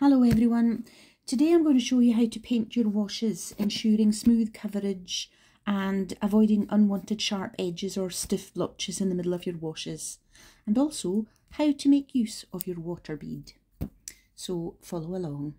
Hello everyone. Today I'm going to show you how to paint your washes, ensuring smooth coverage and avoiding unwanted sharp edges or stiff blotches in the middle of your washes. And also how to make use of your water bead. So follow along.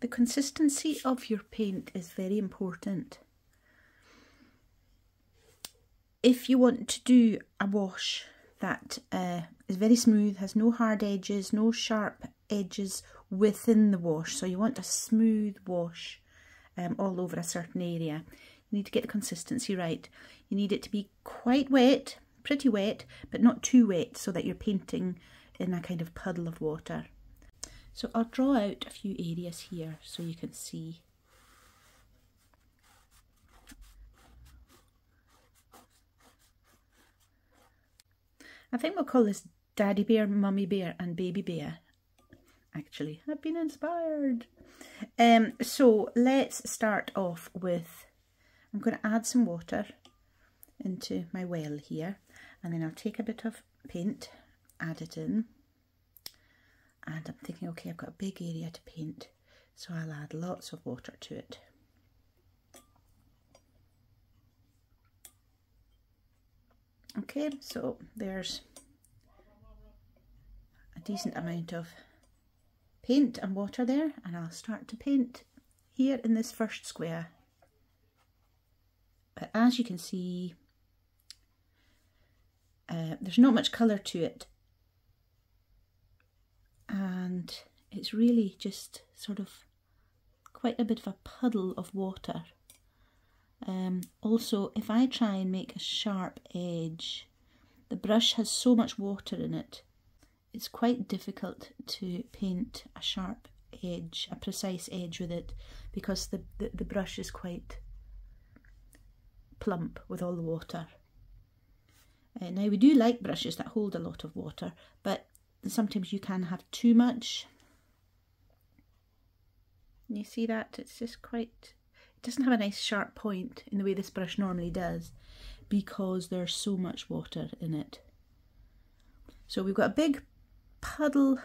The consistency of your paint is very important. If you want to do a wash that uh, is very smooth, has no hard edges, no sharp edges within the wash. So you want a smooth wash um, all over a certain area. You need to get the consistency right. You need it to be quite wet, pretty wet, but not too wet so that you're painting in a kind of puddle of water. So I'll draw out a few areas here so you can see I think we'll call this Daddy Bear, Mummy Bear and Baby Bear. Actually, I've been inspired. Um, so let's start off with, I'm going to add some water into my well here and then I'll take a bit of paint, add it in and I'm thinking okay I've got a big area to paint so I'll add lots of water to it. Okay, so there's decent amount of paint and water there and I'll start to paint here in this first square. But as you can see, uh, there's not much colour to it and it's really just sort of quite a bit of a puddle of water. Um, also, if I try and make a sharp edge, the brush has so much water in it, it's quite difficult to paint a sharp edge, a precise edge with it, because the, the, the brush is quite plump with all the water. Uh, now we do like brushes that hold a lot of water, but sometimes you can have too much. You see that? It's just quite it doesn't have a nice sharp point in the way this brush normally does because there's so much water in it. So we've got a big puddle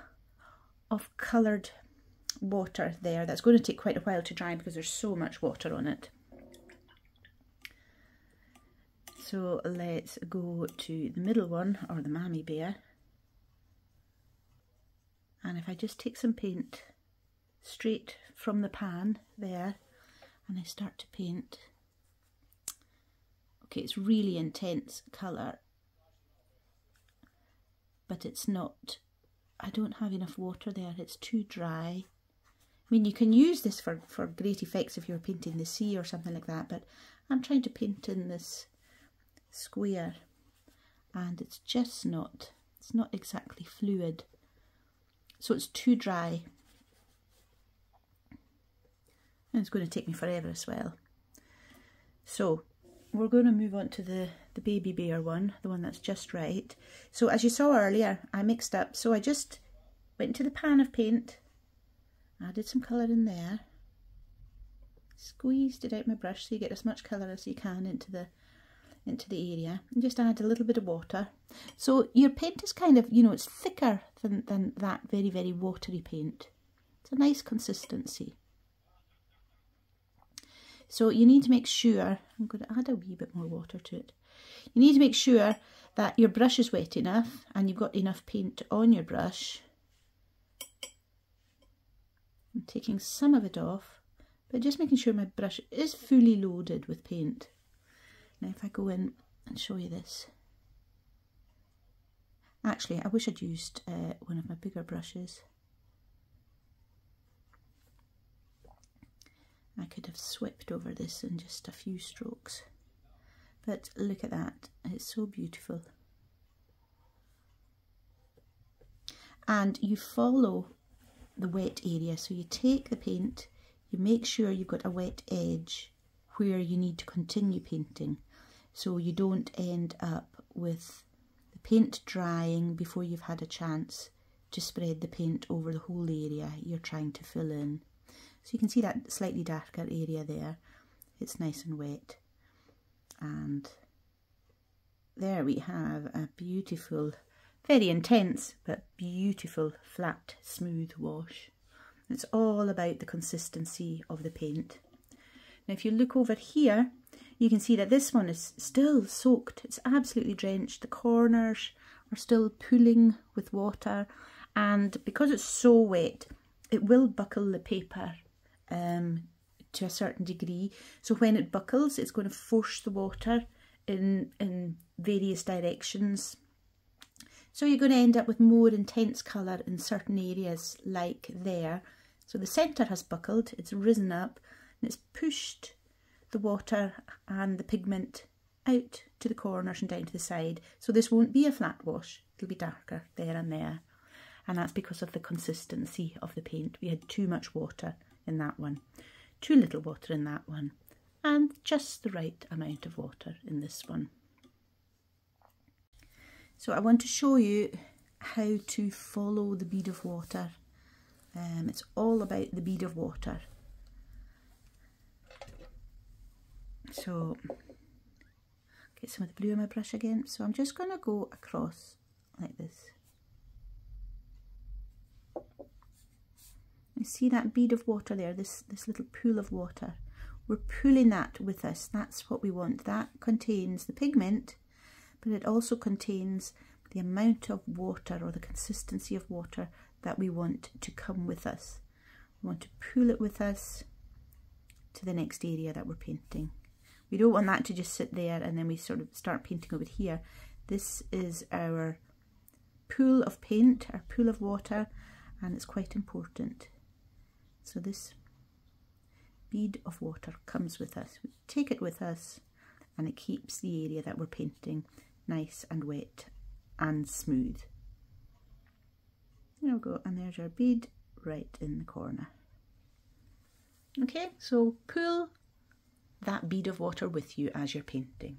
of coloured water there that's going to take quite a while to dry because there's so much water on it. So let's go to the middle one or the mammy bear and if I just take some paint straight from the pan there and I start to paint. Okay, it's really intense colour, but it's not, I don't have enough water there, it's too dry. I mean, you can use this for, for great effects if you're painting the sea or something like that, but I'm trying to paint in this square and it's just not, it's not exactly fluid. So it's too dry. And it's going to take me forever as well. So we're going to move on to the, the baby bear one, the one that's just right. So as you saw earlier, I mixed up. So I just went into the pan of paint, added some colour in there, squeezed it out my brush so you get as much colour as you can into the into the area and just add a little bit of water. So your paint is kind of, you know, it's thicker than, than that very, very watery paint. It's a nice consistency. So you need to make sure, I'm going to add a wee bit more water to it. You need to make sure that your brush is wet enough and you've got enough paint on your brush. I'm taking some of it off, but just making sure my brush is fully loaded with paint. Now if I go in and show you this. Actually, I wish I'd used uh, one of my bigger brushes. I could have swept over this in just a few strokes. But look at that, it's so beautiful. And you follow the wet area, so you take the paint, you make sure you've got a wet edge where you need to continue painting so you don't end up with the paint drying before you've had a chance to spread the paint over the whole area you're trying to fill in. So you can see that slightly darker area there. It's nice and wet. And there we have a beautiful, Very intense, but beautiful, flat, smooth wash. It's all about the consistency of the paint. Now if you look over here, you can see that this one is still soaked. It's absolutely drenched. The corners are still pooling with water and because it's so wet, it will buckle the paper um, to a certain degree. So when it buckles, it's going to force the water in, in various directions so you're going to end up with more intense colour in certain areas like there. So the centre has buckled, it's risen up and it's pushed the water and the pigment out to the corners and down to the side. So this won't be a flat wash, it'll be darker there and there. And that's because of the consistency of the paint. We had too much water in that one, too little water in that one, and just the right amount of water in this one. So I want to show you how to follow the bead of water. Um, it's all about the bead of water. So get some of the blue on my brush again. So I'm just going to go across like this. You see that bead of water there, this, this little pool of water. We're pulling that with us. That's what we want. That contains the pigment but it also contains the amount of water or the consistency of water that we want to come with us. We want to pull it with us to the next area that we're painting. We don't want that to just sit there and then we sort of start painting over here. This is our pool of paint, our pool of water, and it's quite important. So this bead of water comes with us. We take it with us and it keeps the area that we're painting nice and wet and smooth. There we go, and there's our bead right in the corner. Okay, so pull that bead of water with you as you're painting.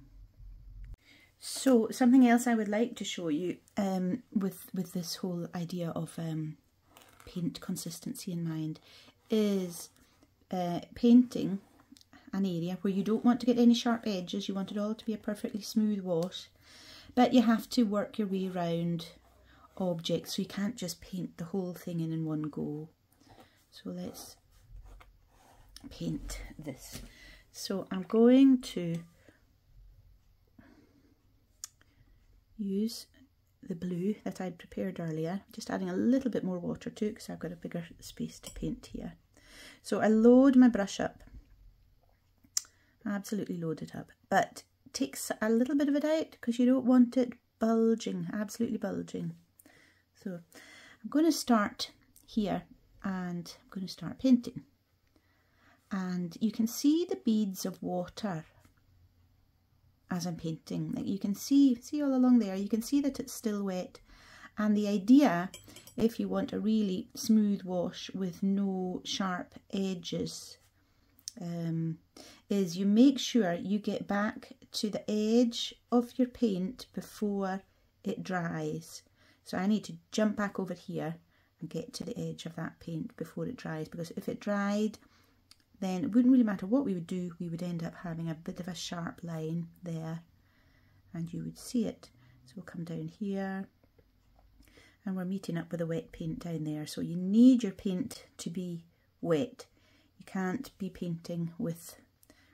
So something else I would like to show you um, with, with this whole idea of um, paint consistency in mind is uh, painting an area where you don't want to get any sharp edges, you want it all to be a perfectly smooth wash but you have to work your way around objects so you can't just paint the whole thing in in one go. So let's paint this. So I'm going to use the blue that I'd prepared earlier, just adding a little bit more water to it because I've got a bigger space to paint here. So I load my brush up, absolutely load it up, but takes a little bit of it out because you don't want it bulging, absolutely bulging. So I'm going to start here and I'm going to start painting. And you can see the beads of water as I'm painting. Like you can see, see all along there, you can see that it's still wet. And the idea, if you want a really smooth wash with no sharp edges, um, is you make sure you get back to the edge of your paint before it dries. So I need to jump back over here and get to the edge of that paint before it dries because if it dried then it wouldn't really matter what we would do, we would end up having a bit of a sharp line there and you would see it. So we'll come down here and we're meeting up with a wet paint down there. So you need your paint to be wet. You can't be painting with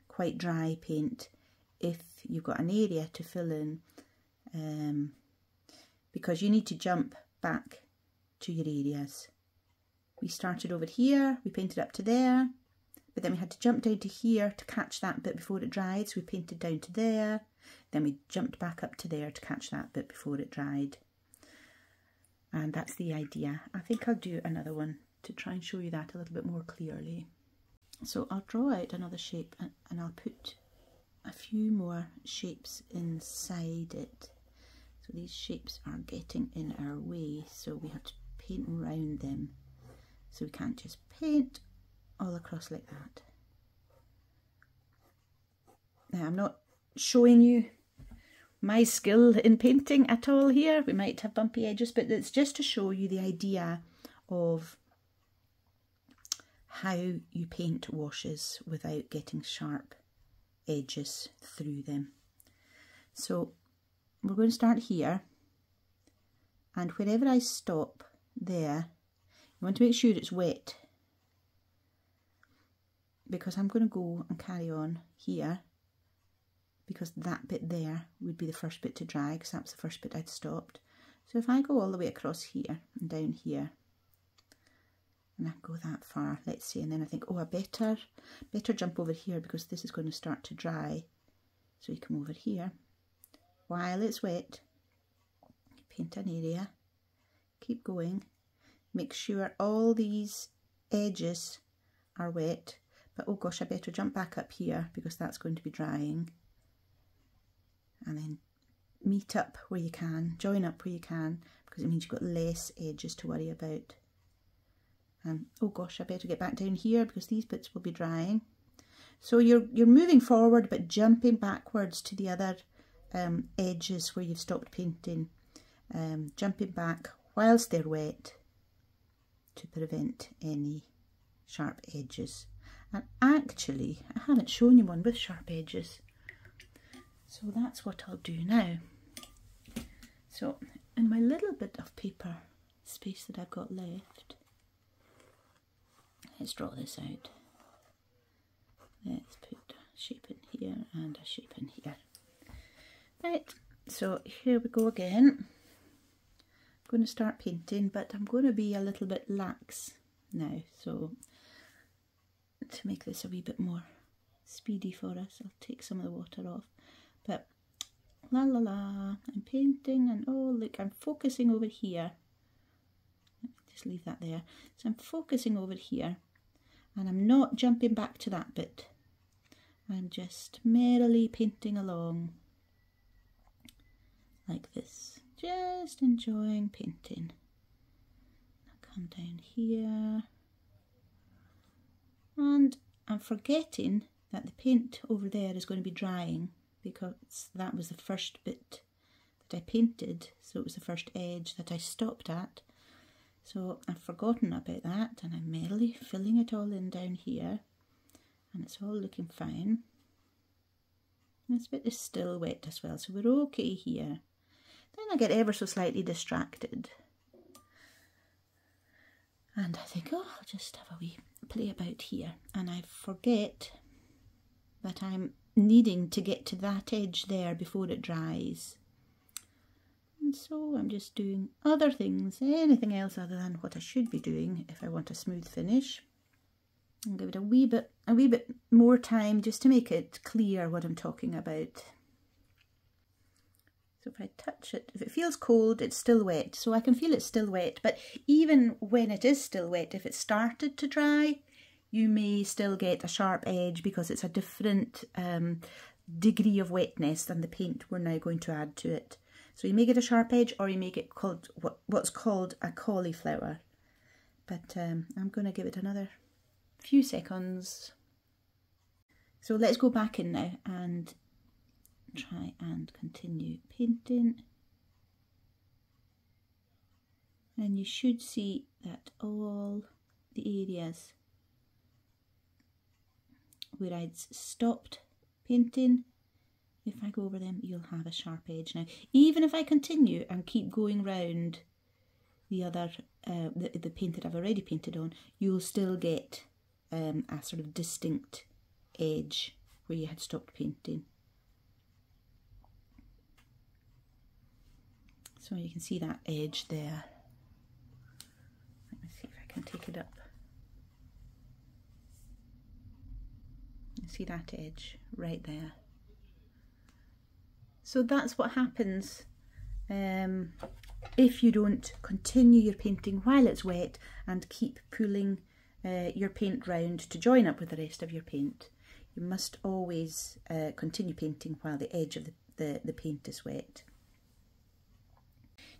quite dry paint if you've got an area to fill in um, because you need to jump back to your areas. We started over here, we painted up to there, but then we had to jump down to here to catch that bit before it dried, so we painted down to there, then we jumped back up to there to catch that bit before it dried. And that's the idea. I think I'll do another one to try and show you that a little bit more clearly. So I'll draw out another shape and, and I'll put a few more shapes inside it. So these shapes are getting in our way, so we have to paint around them. So we can't just paint all across like that. Now I'm not showing you my skill in painting at all here. We might have bumpy edges, but it's just to show you the idea of how you paint washes without getting sharp edges through them. So we're going to start here and wherever I stop there you want to make sure it's wet because I'm going to go and carry on here because that bit there would be the first bit to dry because that's the first bit I'd stopped. So if I go all the way across here and down here and I go that far, let's see, and then I think, oh, I better, better jump over here because this is going to start to dry. So you come over here while it's wet, paint an area, keep going, make sure all these edges are wet, but oh gosh, I better jump back up here because that's going to be drying. And then meet up where you can, join up where you can, because it means you've got less edges to worry about. And oh gosh, I better get back down here because these bits will be drying. So you're, you're moving forward but jumping backwards to the other um, edges where you've stopped painting. Um, jumping back whilst they're wet to prevent any sharp edges. And actually, I haven't shown you one with sharp edges. So that's what I'll do now. So in my little bit of paper space that I've got left, let's draw this out. Let's put a shape in here and a shape in here. Right, so here we go again. I'm going to start painting, but I'm going to be a little bit lax now. So to make this a wee bit more speedy for us, I'll take some of the water off. La la la, I'm painting and oh look, I'm focusing over here. Just leave that there. So I'm focusing over here and I'm not jumping back to that bit. I'm just merrily painting along like this, just enjoying painting. I'll come down here and I'm forgetting that the paint over there is going to be drying because that was the first bit that I painted so it was the first edge that I stopped at so I've forgotten about that and I'm merely filling it all in down here and it's all looking fine. This bit is still wet as well, so we're okay here. Then I get ever so slightly distracted. And I think, oh, I'll just have a wee play about here. And I forget that I'm needing to get to that edge there before it dries. And so I'm just doing other things, anything else other than what I should be doing if I want a smooth finish. And give it a wee bit, a wee bit more time just to make it clear what I'm talking about. So if I touch it, if it feels cold, it's still wet. So I can feel it's still wet. But even when it is still wet, if it started to dry, you may still get a sharp edge because it's a different um, degree of wetness than the paint we're now going to add to it. So you may get a sharp edge or you may get called what, what's called a cauliflower. But um, I'm going to give it another few seconds. So let's go back in now and try and continue painting. And you should see that all the areas where I'd stopped painting if I go over them, you'll have a sharp edge now. Even if I continue and keep going round the other, uh, the, the paint that I've already painted on, you'll still get um, a sort of distinct edge where you had stopped painting. So you can see that edge there. Let me see if I can take it up. See that edge right there. So that's what happens um, if you don't continue your painting while it's wet and keep pulling uh, your paint round to join up with the rest of your paint. You must always uh, continue painting while the edge of the, the, the paint is wet.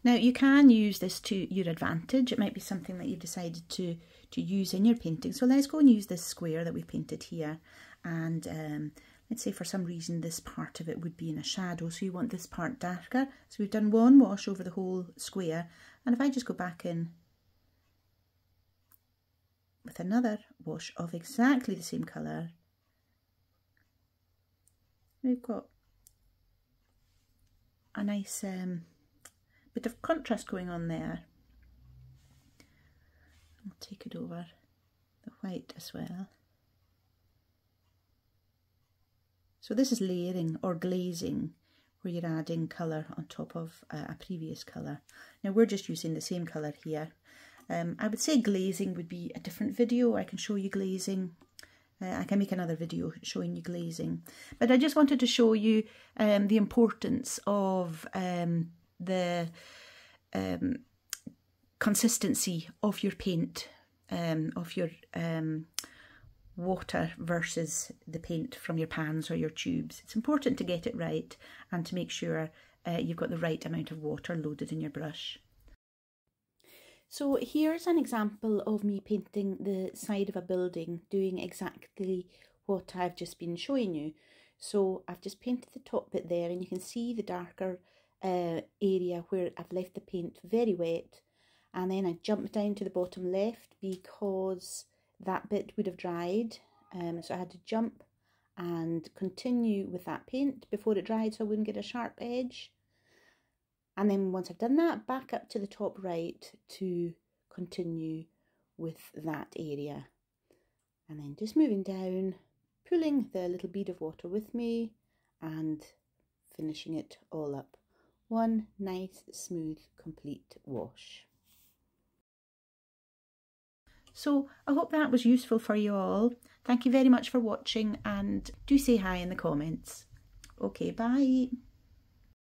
Now you can use this to your advantage. It might be something that you've decided to, to use in your painting. So let's go and use this square that we've painted here and um, let's say for some reason this part of it would be in a shadow so you want this part darker so we've done one wash over the whole square and if I just go back in with another wash of exactly the same colour we've got a nice um, bit of contrast going on there. I'll take it over the white as well. So this is layering or glazing where you're adding colour on top of uh, a previous colour. Now we're just using the same colour here. Um, I would say glazing would be a different video. I can show you glazing. Uh, I can make another video showing you glazing. But I just wanted to show you um, the importance of um, the um, consistency of your paint, um, of your um, water versus the paint from your pans or your tubes. It's important to get it right and to make sure uh, you've got the right amount of water loaded in your brush. So here's an example of me painting the side of a building doing exactly what I've just been showing you. So I've just painted the top bit there and you can see the darker uh, area where I've left the paint very wet and then I jump down to the bottom left because that bit would have dried. Um, so I had to jump and continue with that paint. Before it dried so I wouldn't get a sharp edge. And then once I've done that back up to the top right to continue with that area. And then just moving down pulling the little bead of water with me and finishing it all up. One nice smooth complete wash so I hope that was useful for you all. Thank you very much for watching and do say hi in the comments. Okay, bye.